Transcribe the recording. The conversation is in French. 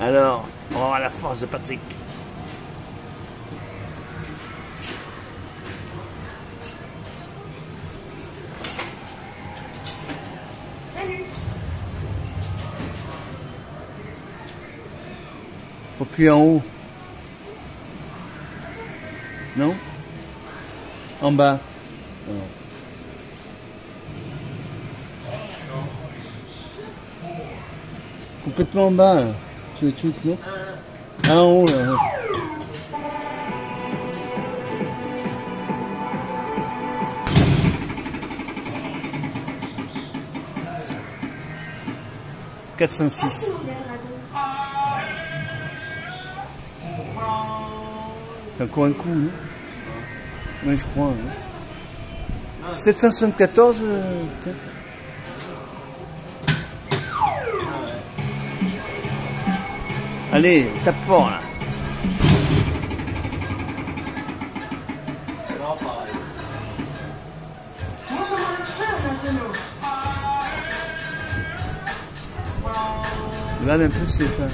Alors, on voir la force de Patrick. Faut appuyer en haut. Non? En bas. Complètement en bas. Le truc, non Ah, en haut, là. Quatre, six. Encore un coup, non Oui, je crois. Hein. 774, euh, peut-être Allez, tape fort là. Regarde un peu, c'est pas.